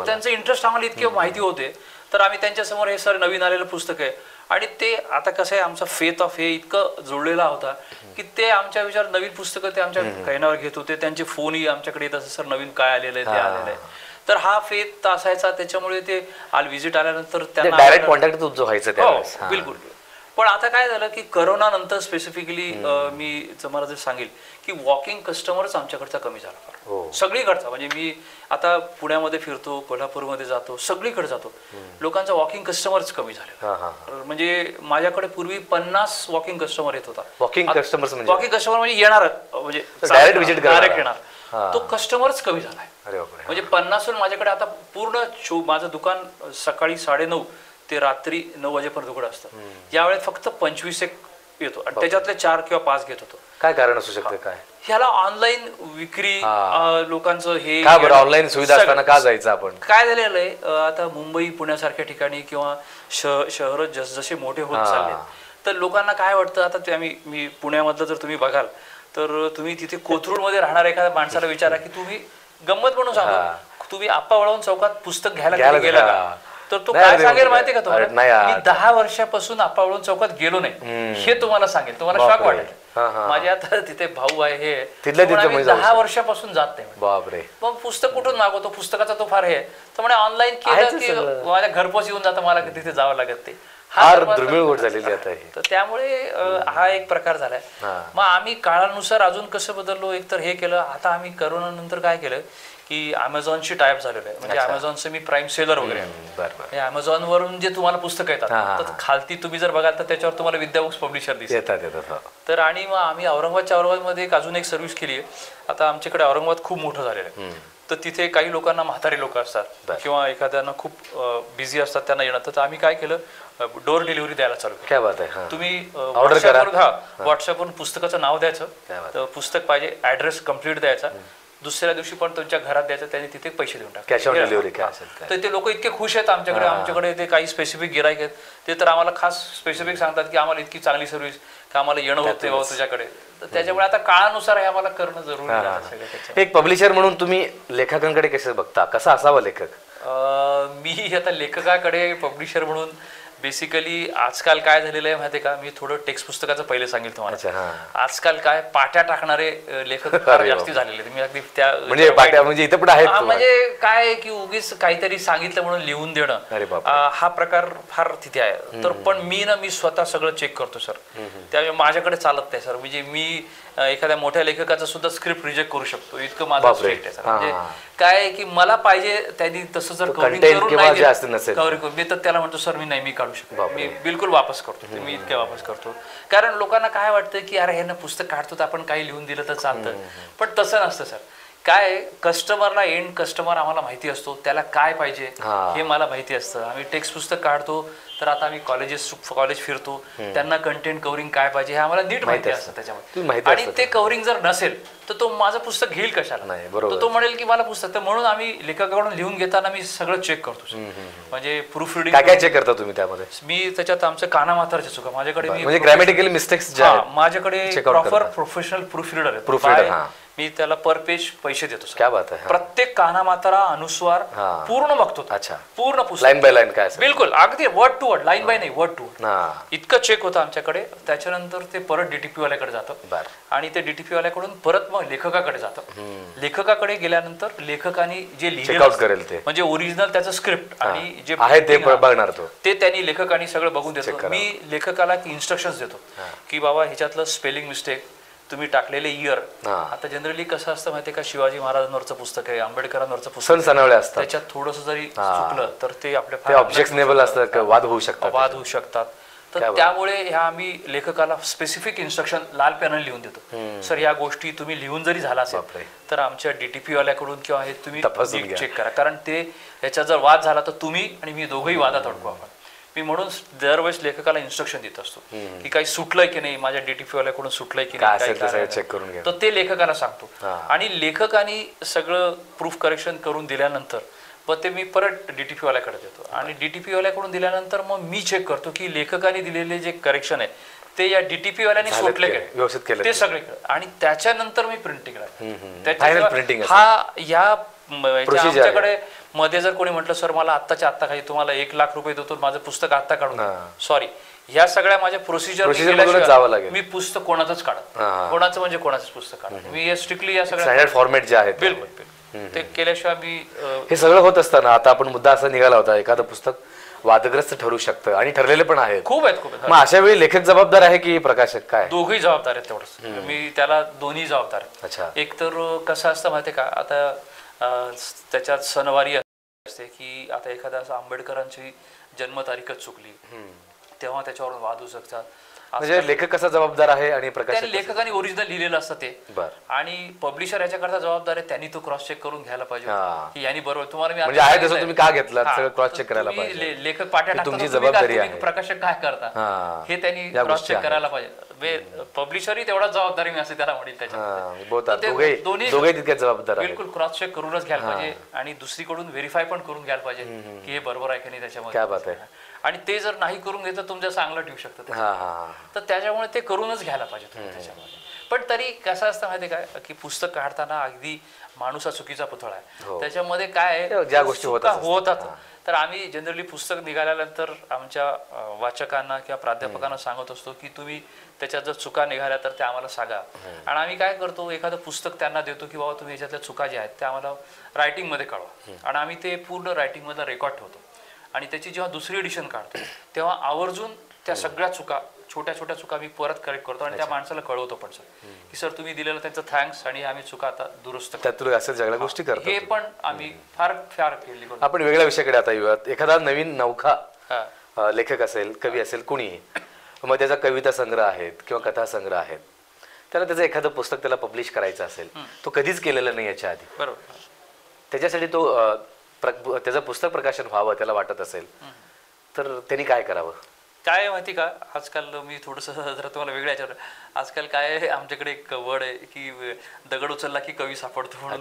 Speaker 2: त्यांचं इंटरेस्ट आम्हाला इतके माहिती होते. तर आम्ही त्यांच्यासमोर हे सर नवीन आलेलं पुस्तक आहे. आणि ते आता कसं आहे आमचा फेथ ऑफ हे इतकं जुळलेला होता की ते आमच्या विचार नवीन पुस्तकं ते आमच्या कहण्यावर घेत होते. त्यांचे फोनही आमच्याकडे येत असे सर नवीन काय आलेलं आहे ते आलेलं आहे. तर हा फेथ असायचा त्याच्यामुळे ते आल व्हिजिट आल्यानंतर त्यांना
Speaker 1: डायरेक्ट कॉन्टॅक्ट व्हायचं
Speaker 2: हो
Speaker 1: हा.
Speaker 2: बिलकुल. पण आता काय झालं की करोना नंतर स्पेसिफिकली मी तुम्हाला जर सांगेल की वॉकिंग कस्टमरच आमच्याकडचा कमी झाला फार.
Speaker 1: हो.
Speaker 2: सगळीकडचा. म्हणजे मी आता पुण्यामध्ये फिरतो कोल्हापूरमध्ये जातो सगळीकडे जातो. लोकांचा वॉकिंग कस्टमरच कमी झाले म्हणजे माझ्याकडे पूर्वी पन्नास वॉकिंग कस्टमर येत होता.
Speaker 1: वॉकिंग कस्टमर्स म्हणजे?
Speaker 2: वॉकिंग कस्टमर म्हणजे येणार म्हणजे
Speaker 1: visit करणारा.
Speaker 2: डायरेक्ट येणार. तो कस्टमरच कमी झालाय. म्हणजे पन्नासून माझ्याकडे आता पूर्ण माझं दुकान सकाळी साडेनऊ ते रात्री नऊ वाजेपर्यंत उघडं असतं. यावेळेस फक्त पंचवीस एक येतो आणि त्याच्यातले चार किंवा पाच घेत होतो.
Speaker 1: काय कारण असू शकतं? काय?
Speaker 2: ह्याला ऑनलाईन विक्री लोकांचं हे
Speaker 1: ऑनलाईन सुविधा. असताना का जायचं आपण?
Speaker 2: काय झालेलं आहे? आता मुंबई पुण्यासारख्या ठिकाणी किंवा शहर जस जसे मोठे होत. चालले तर लोकांना काय वाटतं? आता ते आम्ही मी पुण्यामधलं जर तुम्ही बघाल तर तुम्ही तिथे कोथरूडमध्ये राहणाऱ्या एखाद्या माणसाला विचारा की तुम्ही गंमत म्हणून सांगा. तुम्ही आप्पा वळवून चौकात पुस्तक घ्यायला गेला तर तो काय सांगेल
Speaker 1: बाबा.
Speaker 2: माहितीये का तुम्हाला? दहा वर्षापासून वळवून चौकात गेलो नाही. हे तुम्हाला सांगेल. तुम्हाला शॉक. वाटेल. माझे आता तिथे भाऊ आहे हे. दहा वर्षापासून जात नाही
Speaker 1: बापरे.
Speaker 2: मग पुस्तक कुठून मागवतो? पुस्तकाचा तो फार हे. तर म्हणे ऑनलाईन केलं की. माझ्या घरपोच येऊन जातं मला तिथे जावं लागत ते तर त्यामुळे हा एक प्रकार झालाय. मग आम्ही काळानुसार अजून कसं बदललो? एक तर हे केलं. आता आम्ही करोना नंतर काय केलं? की अमेझॉनशी टाईप झालेलं आहे. म्हणजे अमेझॉनचं मी प्राईम सेलर वगैरे आहे.
Speaker 1: बरं बरं.
Speaker 2: अमेझॉन वरून जे तुम्हाला पुस्तकं येतात तर खालती तुम्ही जर बघाल तर त्याच्यावर तुम्हाला विद्या बुक्स पब्लिशर दिसेल.
Speaker 1: येतात हो.
Speaker 2: तर आणि मग आम्ही औरंगाबादच्या औरंगाबादमध्ये एक अजून एक सर्व्हिस केली आहे. आता आमच्याकडे औरंगाबाद खूप मोठं झालेलं आहे. तर तिथे काही लोकांना म्हातारे लोक असतात किंवा एखाद्यांना खूप बिझी असतात त्यांना येणं. तर आम्ही काय केलं डोअर डिलिव्हरी द्यायला चालू
Speaker 1: क्या बात आहे
Speaker 2: तुम्ही
Speaker 1: Order करा.
Speaker 2: व्हॉट्सअपवर व्हॉट्सअपवरून पुस्तकाचं नाव द्यायचं. तर पुस्तक पाहिजे ऍड्रेस कंप्लीट द्यायचा. दुसऱ्या दिवशी पण तुमच्या घरात द्यायचं त्यांनी तिथे पैसे देऊन टाका
Speaker 1: कॅश ऑन डिलिव्हरी काय असेल काय
Speaker 2: तर ते लोक इतके खुश आहेत आमच्याकडे आमच्याकडे ते काही स्पेसिफिक गिराईक आहेत. ते तर आम्हाला खास स्पेसिफिक सांगतात की आम्हाला इतकी चांगली सर्व्हिस की आम्हाला येणं होत बाबा तुझ्याकडे. तर त्याच्यामुळे आता काळानुसार हे आम्हाला करणं जरुरी.
Speaker 1: एक पब्लिशर म्हणून तुम्ही लेखकांकडे कसे बघता? कसा असावा लेखक?
Speaker 2: मी आता लेखकाकडे पब्लिशर म्हणून बेसिकली आजकाल काय झालेलं आहे माहितीये का? मी थोडं टेक्स्ट पुस्तकाचं पहिले सांगेल तुम्हाला. आजकाल काय? पाट्या टाकणारे लेखक फार जास्ती झालेले. मी अगदी त्या
Speaker 1: म्हणजे पाट्या म्हणजे इथं पण आहेत
Speaker 2: म्हणजे काय की उगीच काहीतरी सांगितलं म्हणून लिहून देणं हा प्रकार फार तिथे आहे. तर पण मी ना मी स्वतः सगळं चेक करतो सर त्यामुळे माझ्याकडे चालत नाही सर म्हणजे मी एखाद्या मोठ्या लेखकाचं सुद्धा स्क्रिप्ट रिजेक्ट करू शकतो. इतकं माझं strict आहे सर. म्हणजे. काय की मला पाहिजे त्यांनी तसं जर कव्हरिंग करून नाही मी तर त्याला म्हणतो सर मी नाही मी काढू शकतो. मी बिलकुल वापस करतो. मी इतके वापस करतो. कारण लोकांना काय वाटतं की अरे ह्यानं पुस्तक काढतो तर आपण काही लिहून दिलं तर चालतं. पण तसं नसतं सर. काय कस्टमरला एंड कस्टमर आम्हाला माहिती असतो त्याला काय पाहिजे
Speaker 1: हा.
Speaker 2: मला माहिती असतं. आम्ही टेक्स्ट पुस्तक काढतो तर आता आम्ही कॉलेजेस कॉलेज फिरतो. त्यांना कंटेंट कव्हरिंग काय पाहिजे हे आम्हाला नीट माहिती असतं त्याच्यामध्ये. आणि ते कव्हरिंग जर नसेल तर तो माझं पुस्तक घेईल कशाला?
Speaker 1: नाही, बरोबर.
Speaker 2: तो म्हणेल की मला पुस्तक. तर म्हणून आम्ही लेखकाकडून लिहून घेताना मी सगळं चेक करतो. म्हणजे प्रूफ रिडिंग
Speaker 1: काय चेक करता तुम्ही त्यामध्ये?
Speaker 2: मी त्याच्यात आमचं काना माथारच्या चुका माझ्याकडे
Speaker 1: म्हणजे ग्रॅमॅटिकल मिस्टेक्स आहेत
Speaker 2: माझ्याकडे प्रॉपर. प्रोफेशनल प्रूफ रिडर आहे. मी त्याला पर पेज पैसे देतो.
Speaker 1: क्या बात आहे.
Speaker 2: प्रत्येक काना मात्रा अनुस्वार. पूर्ण बघतो.
Speaker 1: अच्छा.
Speaker 2: पूर्ण पुस्तक.
Speaker 1: लाईन बाय लाईन काय
Speaker 2: बिलकुल. अगदी word to word line by नाही वर्ड टू वर्ड इतकं चेक होतं आमच्याकडे त्याच्यानंतर ते परत डीटीपी वाल्याकडे जातं. आणि ते डीटीपी वाल्याकडून परत मग लेखकाकडे जातं. लेखकाकडे गेल्यानंतर लेखकाने जे असतं,
Speaker 1: करेल ते.
Speaker 2: म्हणजे ओरिजिनल त्याचं स्क्रिप्ट आणि जे
Speaker 1: आहे ते बघणार तो.
Speaker 2: ते त्यांनी लेखकाने सगळं बघून देतो. मी लेखकाला इन्स्ट्रक्शन्स देतो की बाबा ह्याच्यातलं स्पेलिंग मिस्टेक तुम्ही टाकलेले इयर. आता जनरली कसं असतं माहितीये का शिवाजी महाराजांवरचं पुस्तक आहे आंबेडकरांवरचं पुस्तक त्याच्यात थोडस जरी चुकलं तर ते आपल्या
Speaker 1: ऑब्जेक्शनेबल असतात वाद होऊ शकतात.
Speaker 2: वाद होऊ शकतात. तर त्यामुळे ह्या आम्ही लेखकाला स्पेसिफिक इन्स्ट्रक्शन लाल पेनल लिहून देतो. सर ह्या गोष्टी तुम्ही लिहून जरी झाला. असेल तर आमच्या डीटीपी वाल्याकडून किंवा हे तुम्ही. चेक करा. कारण ते याच्यात जर वाद झाला तर तुम्ही आणि मी दोघंही वादात अडकू आपण. मी म्हणून दरवेळेस लेखकाला इन्स्ट्रक्शन देत असतो की काही सुटलंय की नाही माझ्या डीटीपी वाल्याकडून सुटलंय की नाही. तर ते लेखकाला सांगतो. आणि लेखकाने सगळं प्रूफ करेक्शन करून दिल्यानंतर मग ते मी परत डीटीपी वाल्याकडे देतो आणि डीटीपी वाल्याकडून दिल्यानंतर मग मी चेक करतो की लेखकाने दिलेले जे करेक्शन आहे ते या डीटीपी वाल्याने सोडले
Speaker 1: व्यवस्थित केलं
Speaker 2: ते. सगळे. आणि त्याच्यानंतर मी प्रिंटिंग. हा या. आमच्याकडे मध्ये जर कोणी म्हटलं सर मला आत्ताच्या आत्ता काही तुम्हाला एक लाख रुपये देतो माझं पुस्तक आत्ता काढून. सॉरी ह्या सगळ्या माझ्या प्रोसिजर
Speaker 1: जावं लागेल.
Speaker 2: मी पुस्तक कोणाचंच काढत. कोणाचं म्हणजे कोणाचंच पुस्तक काढत मी स्ट्रिक्टली या सगळ्या
Speaker 1: फॉर्मॅट जे आहेत
Speaker 2: बिलकुल ते केल्याशिवाय मी
Speaker 1: हे सगळं होत असताना आता आपण मुद्दा असा निघाला होता एखादं पुस्तक वादग्रस्त ठरू शकतं आणि ठरलेले पण आहेत.
Speaker 2: खूप आहेत खूप
Speaker 1: मग अशा वेळी लेखक जबाबदार आहे की प्रकाशक काय?
Speaker 2: दोघही जबाबदार आहेत तेवढंच. मी त्याला दोन्ही जबाबदार आहे.
Speaker 1: अच्छा.
Speaker 2: एक तर कसं असतं माहितीये का? आता त्याच्यात सणवारी असते की आता एखादा असं आंबेडकरांची जन्मतारीखच चुकली. तेव्हा त्याच्यावरून वाद होऊ शकतात
Speaker 1: म्हणजे लेखक कसा जबाबदार आहे आणि प्रकाशक
Speaker 2: त्याने लेखकाने ओरिजिनल लिहिलेलं असतं ते.
Speaker 1: बर.
Speaker 2: आणि पब्लिशर याच्याकरता जबाबदार आहे त्यांनी तो क्रॉस चेक करून घ्यायला पाहिजे. की यांनी बरोबर तुम्हाला मी
Speaker 1: म्हणजे आहे तसं. तुम्ही का घेतलं? क्रॉस चेक करायला पाहिजे.
Speaker 2: लेखक पाट्या टाकताना
Speaker 1: तुमची जबाबदारी आहे.
Speaker 2: प्रकाशक काय करता?
Speaker 1: हा.
Speaker 2: त्यांनी क्रॉस चेक. करायला पाहिजे. पब्लिशरही तेवढा जबाबदारी मी असे त्याला म्हणेल त्याच्या
Speaker 1: दोघे
Speaker 2: दोन्ही-
Speaker 1: जबाबदार
Speaker 2: बिलकुल क्रॉस चेक करूनच घ्यायला पाहिजे आणि दुसरीकडून व्हेरीफाय पण करून घ्यायला पाहिजे की हे बरोबर आहे की नाही त्याच्यामध्ये.
Speaker 1: क्या बात आहे.
Speaker 2: आणि ते जर नाही करून घेतं तुमच्या चांगलं ठेवू शकतं.
Speaker 1: हा हा हा.
Speaker 2: तर त्याच्यामुळे ते करूनच घ्यायला पाहिजे तुम्ही त्याच्यामध्ये. पण तरी कसं असतं माहिती काय की पुस्तक काढताना अगदी माणूस हा चुकीचा पुतळा आहे. त्याच्यामध्ये काय
Speaker 1: हो. ज्या गोष्टी.
Speaker 2: होतात तर आम्ही जनरली पुस्तक निघाल्यानंतर आमच्या वाचकांना किंवा प्राध्यापकांना सांगत असतो की तुम्ही त्याच्यात जर चुका निघाल्या तर त्या आम्हाला सांगा. आणि आम्ही काय करतो एखादं पुस्तक त्यांना देतो की बाबा तुम्ही याच्यातल्या चुका ज्या आहेत त्या आम्हाला रायटिंगमध्ये कळवा. आणि आम्ही ते पूर्ण रायटिंगमधला रेकॉर्ड ठेवतो. आणि त्याची जेव्हा दुसरी एडिशन काढतो तेव्हा आवर्जून त्या सगळ्या चुका छोट्या छोट्या चुका मी परत करेक्ट करतो आणि त्या माणसाला कळवतो पण सर. की सर तुम्ही दिलेलं त्यांचं थँक्स आणि आम्ही चुका आता दुरुस्त करतो.
Speaker 1: त्यात तुला असं सगळ्या गोष्टी करतो
Speaker 2: हे पण आम्ही फार फार केली
Speaker 1: आपण वेगळ्या विषयाकडे आता येऊयात. एखादा नवीन नौखा
Speaker 2: हा.
Speaker 1: लेखक असेल कवी असेल कुणीही मग त्याचा कविता संग्रह आहेत किंवा कथा संग्रह आहेत त्याला त्याचं एखादं पुस्तक त्याला पब्लिश करायचं असेल तो कधीच केलेला नाही याच्या आधी.
Speaker 2: बरोबर.
Speaker 1: त्याच्यासाठी तो त्याचं पुस्तक प्रकाशन व्हावं त्याला वाटत असेल. तर त्यांनी काय करावं?
Speaker 2: काय माहिती का? आजकाल मी थोडस [LAUGHS] जरा तुम्हाला वेगळ्या याच्यावर. आजकाल काय आहे, आमच्याकडे एक वर्ड आहे की दगड उचलला की कवी सापडतो म्हणून.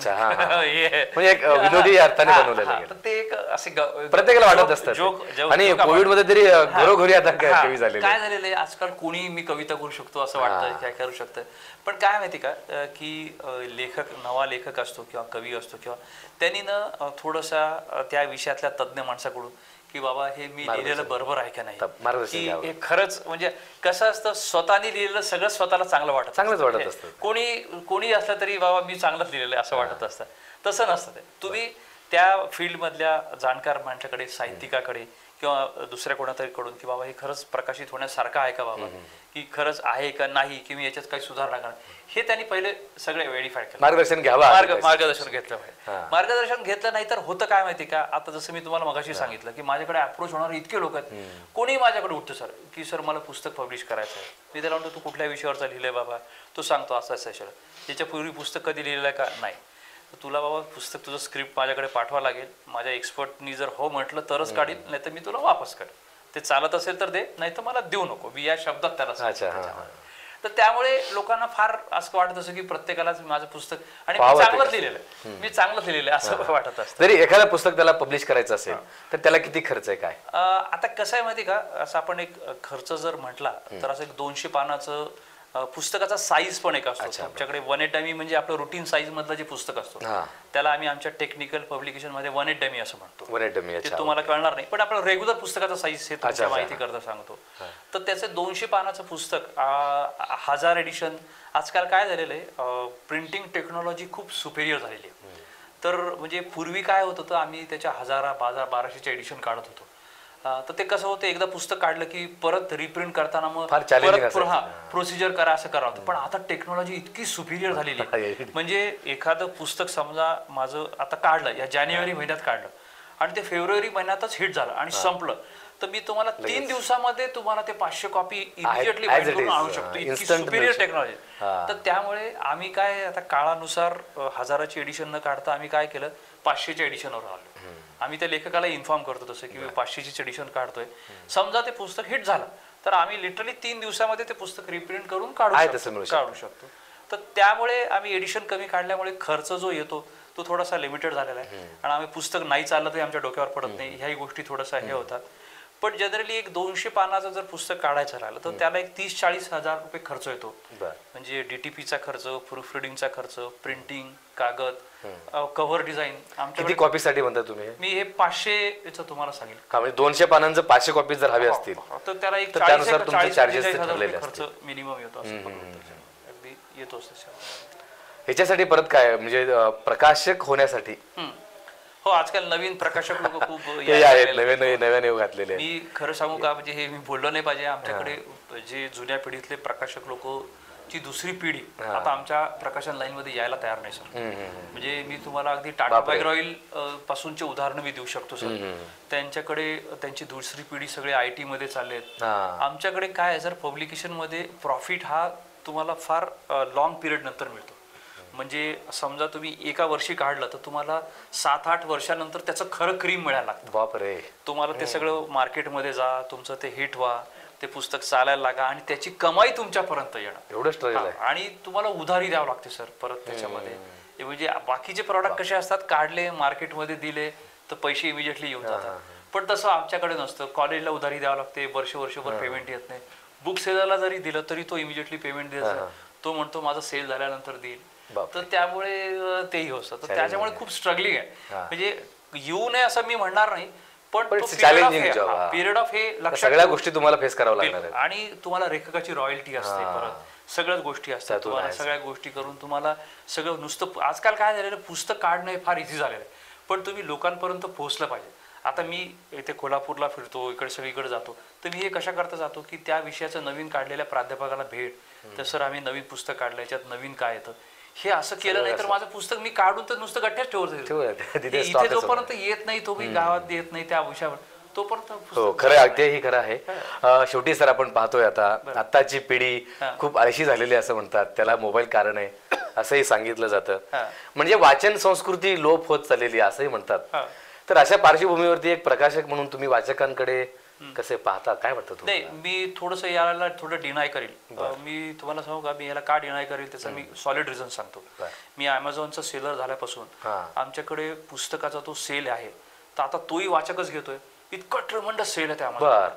Speaker 2: ते एक असे
Speaker 1: प्रत्येकाला वाटत असतं आणि कोविडमध्ये तरी. घरोघरी आता काय. कवी झालेले
Speaker 2: काय झालेलं आहे? आजकाल कोणी मी कविता करू शकतो असं वाटतं. काय करू शकतं पण काय माहिती का? की लेखक नवा लेखक असतो किंवा कवी असतो किंवा त्यांनी ना थोडासा त्या विषयातल्या तज्ज्ञ माणसाकडून की बाबा हे मी लिहिलेलं बरोबर आहे का नाही? की. हे खरंच म्हणजे कसं असतं स्वतःनी लिहिलेलं सगळं स्वतःला चांगलं वाटत
Speaker 1: चांगलंच वाटत
Speaker 2: म्हणजे
Speaker 1: असतं.
Speaker 2: कोणी कोणी असलं तरी बाबा मी चांगलंच लिहिलेलं आहे असं वाटत असतं. तसं नसतं ते. तुम्ही त्या फील्डमधल्या जाणकार माणसाकडे साहित्यिकाकडे किंवा दुसऱ्या कोणातरी कडून की बाबा हे खरंच प्रकाशित होण्यासारखं आहे का बाबा? की खरंच आहे का नाही? की मी याच्यात काही सुधारणा करणार? हे त्यांनी पहिले सगळे व्हेरीफाय केलं.
Speaker 1: मार्गदर्शन घ्यावं
Speaker 2: मार्ग मार्गदर्शन घेतलं पाहिजे. मार्गदर्शन घेतलं नाही तर होतं काय माहिती का? आता जसं मी तुम्हाला मगाशी सांगितलं की माझ्याकडे अप्रोच होणारे इतके लोक. आहेत कोणी माझ्याकडे उठतं सर की सर मला पुस्तक पब्लिश करायचं आहे मी त्याला म्हणतो तू कुठल्या विषयावरचा लिहिलंय बाबा? तो सांगतो असं असं सर याच्यापूर्वी पुस्तक कधी लिहिलं का? नाही. तर तुला बाबा पुस्तक तुझं स्क्रिप्ट माझ्याकडे पाठवा लागेल. माझ्या एक्सपर्टनी जर हो म्हटलं तरच काढील नाही तर मी तुला वापस कर ते चालत असेल तर दे नाही तर मला देऊ नको. मी या शब्दात त्याला. तर त्यामुळे लोकांना फार असं वाटत असं की प्रत्येकालाच माझं पुस्तक आणि मी चांगलंच. लिहिलेलं आहे. मी चांगलंच लिहिलेलं आहे असं वाटत असतं.
Speaker 1: जरी एखादं पुस्तक त्याला पब्लिश करायचं असेल तर त्याला किती खर्च आहे काय?
Speaker 2: आता कसं आहे माहिती का? असं आपण एक खर्च जर म्हटला तर असं एक दोनशे पानाचं पुस्तकाचा साईज पण एक असतो. तुमच्याकडे वन एट डमी म्हणजे आपलं रुटीन साईज मधलं जे पुस्तक असतो. त्याला आम्ही आमच्या टेक्निकल पब्लिकेशनमध्ये वन एट डमी असं म्हणतो.
Speaker 1: वन एट मी
Speaker 2: ते तुम्हाला कळणार नाही पण आपलं रेग्युलर पुस्तकाचा साईज हे तुमच्या. माहिती करता सांगतो. तर त्याचे दोनशे पानाचं पुस्तक हजार एडिशन आजकाल काय झालेलं आहे प्रिंटिंग टेक्नॉलॉजी खूप सुपेरियर झालेली आहे. तर म्हणजे पूर्वी काय होत होतं आम्ही त्याच्या हजारा बाजार बाराशेचे एडिशन काढत होतो. तर ते कसं होतं एकदा पुस्तक काढलं की परत रिप्रिंट करताना मग परत
Speaker 1: असायचं.
Speaker 2: प्रोसिजर करा असं करा होतं पण आता टेक्नॉलॉजी इतकी सुपिरियर झालेली आहे.
Speaker 1: हा,
Speaker 2: म्हणजे एखादं पुस्तक समजा माझं आता काढलं या जानेवारी महिन्यात काढलं. आणि ते फेब्रुवारी महिन्यातच हिट झालं आणि संपलं. तर मी तुम्हाला तीन दिवसामध्ये तुम्हाला ते पाचशे कॉपी इमिजिएटली करून. आणू शकतो. इतकी सुपिरियर. टेक्नॉलॉजी
Speaker 1: हा.
Speaker 2: तर त्यामुळे आम्ही काय आता काळानुसार हजाराची एडिशन न काढता आम्ही काय केलं? पाचशेच्या एडिशनवर आलो. आम्ही त्या लेखकाला इन्फॉर्म करतो तसं की पाचशेचीच एडिशन काढतोय. समजा ते पुस्तक हिट झालं तर आम्ही लिटरली तीन दिवसामध्ये ते पुस्तक रिप्रिंट करून काढू. काढू शकतो. तर त्यामुळे आम्ही एडिशन कमी काढल्यामुळे खर्च जो येतो तो थोडासा लिमिटेड झालेला आहे. आणि आम्ही पुस्तक नाही चाललं तरी आमच्या डोक्यावर पडत नाही. ह्याही गोष्टी थोडासा हे होतात. पण जनरली एक दोनशे पानाचं जर पुस्तक काढायचं राहिलं तर त्याला एक तीस चाळीस हजार रुपये खर्च येतो. म्हणजे डीटीपीचा खर्च प्रूफ रिडिंगचा खर्च प्रिंटिंग कागद कव्हर डिझाईन
Speaker 1: किती कॉपीसाठी म्हणता तुम्ही?
Speaker 2: मी हे पाचशे याचं तुम्हाला सांगेल.
Speaker 1: हा म्हणजे दोनशे पानांचं पाचशे कॉपी जर हवे असतील
Speaker 2: तर त्याला एक
Speaker 1: तर त्यानुसार
Speaker 2: एक- रुपये खर्च मिनिमम येतो. अगदी येतोच त्याच्यावर
Speaker 1: ह्याच्यासाठी परत काय म्हणजे प्रकाशक होण्यासाठी.
Speaker 2: हो आजकाल नवीन प्रकाशक लोक खूप [LAUGHS]
Speaker 1: हे
Speaker 2: यायला
Speaker 1: आहेत
Speaker 2: लागलेले.
Speaker 1: नवे नवे नव्या नेव घातलेले.
Speaker 2: मी खरं सांगू का म्हणजे हे मी बोललो नाही पाहिजे. आमच्याकडे जे जुन्या पिढीतले प्रकाशक लोक ची दुसरी पिढी आता आमच्या प्रकाशन लाईन मध्ये यायला तयार नाही सर. म्हणजे मी तुम्हाला अगदी टाटा बायगर ऑइल पासूनचे उदाहरणं मी देऊ शकतो सर. त्यांच्याकडे त्यांची दुसरी पिढी सगळे आय टी मध्ये चाललेत.
Speaker 1: हा.
Speaker 2: आमच्याकडे काय आहे सर पब्लिकेशनमध्ये प्रॉफिट हा तुम्हाला फार लॉंग पिरियड नंतर मिळतो. म्हणजे समजा तुम्ही एका वर्षी काढलं तर तुम्हाला सात आठ वर्षानंतर त्याचं खरं क्रीम मिळायला लागतं.
Speaker 1: बाप रे
Speaker 2: तुम्हाला ते सगळं मार्केटमध्ये जा तुमचं ते हिट व्हा ते पुस्तक चालायला लागा आणि त्याची कमाई तुमच्यापर्यंत येणं
Speaker 1: एवढं
Speaker 2: हा, आणि तुम्हाला उधारी द्यावं लागते सर परत त्याच्यामध्ये. हे म्हणजे बाकीचे प्रॉडक्ट कसे असतात काढले मार्केटमध्ये दिले तर पैसे इमिजिएटली येऊन जातात. पण तसं आमच्याकडे नसतं. कॉलेजला उधारी द्यावं लागते वर्ष वर्षभर पेमेंट येत नाही. बुक सेलरला जरी दिलं तरी तो इमिजिएटली पेमेंट देत तो म्हणतो माझं सेल झाल्यानंतर देईल. तर त्यामुळे तेही होतं. तर त्याच्यामुळे खूप स्ट्रगलिंग आहे. म्हणजे येऊ नये असं मी म्हणणार नाही पण. पिरियड ऑफ हे लक्षात
Speaker 1: सगळ्या गोष्टी तुम्हाला फेस करावं लागणार
Speaker 2: आणि तुम्हाला लेखकाची रॉयल्टी असते परत. सगळ्याच गोष्टी असतात. तुम्हाला. सगळ्या गोष्टी करून तुम्हाला सगळं नुसतं आजकाल काय झालेलं पुस्तक काढणं हे फार इझी झालेलं आहे. पण तुम्ही लोकांपर्यंत पोहोचलं पाहिजे. आता मी इथे कोल्हापूरला फिरतो इकडे सगळीकडे जातो. तर मी हे कशा करता जातो की त्या विषयाचं नवीन काढलेल्या प्राध्यापकाला भेट. तर सर आम्ही नवीन पुस्तक काढलं याच्यात नवीन काय येतं? हे असं केलं नाही तर माझं पुस्तक मी काढून तर नुसतं गठ्ठ्याच ठेवत इथे जोपर्यंत येत नाही तो मी गावात येत नाही त्या विषयावर
Speaker 1: हो खरं आहे, अगदी ही खरं आहे. शेवटी सर आपण पाहतोय आता आत्ताची पिढी खूप आळशी झालेली असं म्हणतात. त्याला मोबाईल कारण आहे असंही सांगितलं जातं. म्हणजे वाचन संस्कृती लोप होत चाललेली असंही म्हणतात. तर अशा पार्श्वभूमीवरती एक प्रकाशक म्हणून तुम्ही वाचकांकडे कसे पाहता? काय वाटतं
Speaker 2: नाही मी थोडस याला थोडं डिनाय करेल मी तुम्हाला सांगू का? मी याला का डिनाय करेल त्याचा मी सॉलिड रिझन सांगतो. मी अमेझॉनचा सेलर झाल्यापासून
Speaker 1: हा.
Speaker 2: आमच्याकडे पुस्तकाचा तो सेल आहे. तर आता तोही वाचकच घेतोय. इतकं ट्रमंड सेल आहे त्या
Speaker 1: बर.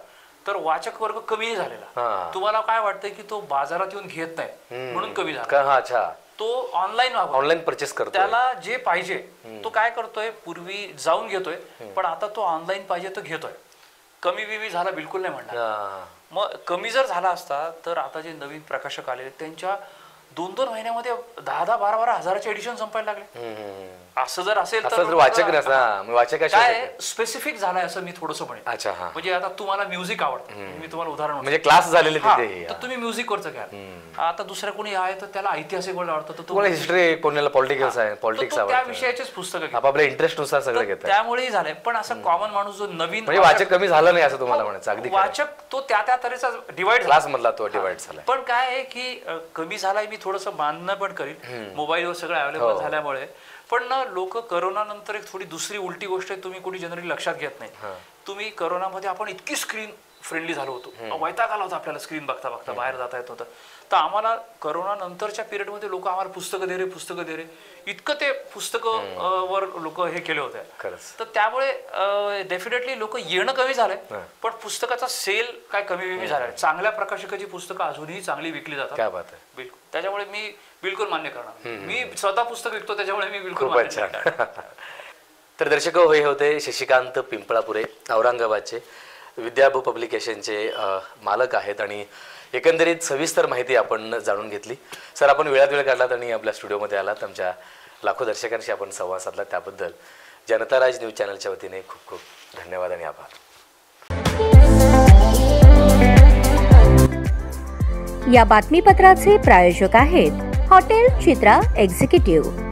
Speaker 2: तर वाचक वर्ग कमी झालेला.
Speaker 1: हा.
Speaker 2: तुम्हाला काय वाटतंय की तो बाजारात येऊन घेत नाही? म्हणून कमी झाला.
Speaker 1: हा
Speaker 2: तो ऑनलाईन
Speaker 1: ऑनलाईन परचेस करतो
Speaker 2: त्याला जे पाहिजे तो काय करतोय? पूर्वी जाऊन घेतोय. पण आता तो ऑनलाईन पाहिजे तो घेतोय. कमी बिमी झाला बिलकुल नाही म्हणणार. मग कमी जर झाला असता तर आता जे नवीन प्रकाशक आले त्यांच्या दोन दोन महिन्यामध्ये दहा दहा बारा बारा हजाराचे एडिशन संपायला लागले. असं जर असेल
Speaker 1: असं जर वाचक वाचक
Speaker 2: काय स्पेसिफिक झालंय असं मी थोडस म्हणेन.
Speaker 1: हा.
Speaker 2: म्हणजे आता तुम्हाला म्युझिक आवडतं. मी तुम्हाला उदाहरण.
Speaker 1: म्हणजे क्लास झालेले
Speaker 2: हा,
Speaker 1: तिथे
Speaker 2: तर तुम्ही म्युझिक वरच घ्याल आता दुसऱ्या कोणी आहे तर त्याला ऐतिहासिक वर्ड आवडतं तर
Speaker 1: तुम्हाला हिस्ट्री कोणाला पॉलिटिकल्स आहे
Speaker 2: तर
Speaker 1: पॉलिटिक्स
Speaker 2: त्या विषयाचेच पुस्तकं घेतो.
Speaker 1: आपापल्या इंटरेस्टनुसार सगळं घेतात.
Speaker 2: त्यामुळेही झालंय. पण असं कॉमन माणूस जो नवीन
Speaker 1: म्हणजे वाचक कमी झालं नाही असं तुम्हाला म्हणायचं. अगदी
Speaker 2: वाचक तो त्या त्या तऱ्हेचा डिवाइड
Speaker 1: क्लास मधला तो डिवाइड झाला
Speaker 2: पण काय आहे की कमी झालाय मी थोडस मानणं पण करीन. मोबाईलवर सगळं
Speaker 1: हो.
Speaker 2: अवेलेबल झाल्यामुळे. पण ना लोक करोना नंतर एक थोडी दुसरी उलटी गोष्ट आहे तुम्ही कोणी जनरली लक्षात घेत नाही. तुम्ही करोनामध्ये आपण इतकी स्क्रीन फ्रेंडली झालो होतो. वैताग आला होता आपल्याला स्क्रीन बघता बघता बाहेर जाता येत होतं तर आम्हाला करोना नंतरच्या पिरियडमध्ये लोक आम्हाला पुस्तकं दे रे पुस्तकं दे रे. इतकं ते पुस्तकं वर लोक हे केले होते. तर त्यामुळे डेफिनेटली लोक येणं कमी झालंय. पण पुस्तकाचा सेल काय कमी बिमी झालाय. चांगल्या प्रकाशकाची पुस्तकं अजूनही चांगली विकली जातात.
Speaker 1: काय बात आहे.
Speaker 2: बिलकुल. त्याच्यामुळे मी बिलकुल मान्य करणार मी स्वतः पुस्तक विकतो त्याच्यामुळे मी बिलकुल मान्य करणार. [LAUGHS]
Speaker 1: तर दर्शक हो, हे होते शशिकांत पिंपळापुरे औरंगाबादचे. विद्याभू पब्लिकेशनचे मालक आहेत आणि एकंदरीत सविस्तर माहिती आपण जाणून घेतली. सर आपण वेळात वेळ काढलात आणि आपल्या स्टुडिओमध्ये आलात. आमच्या लाखो दर्शकांशी आपण संवाद साधला त्याबद्दल. जनता राज न्यूज चॅनलच्या वतीने खूप खूप धन्यवाद आणि आभार.
Speaker 3: या बातमीपत्राचे प्रायोजक आहेत हॉटेल चित्रा एक्झिक्युटिव्ह.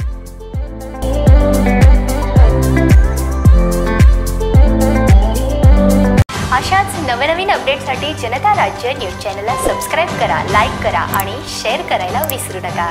Speaker 4: अशाच नवनवीन अपडेटसाठी जनता राज्य न्यूज चॅनलला सबस्क्राईब करा लाईक करा आणि शेअर करायला विसरू नका.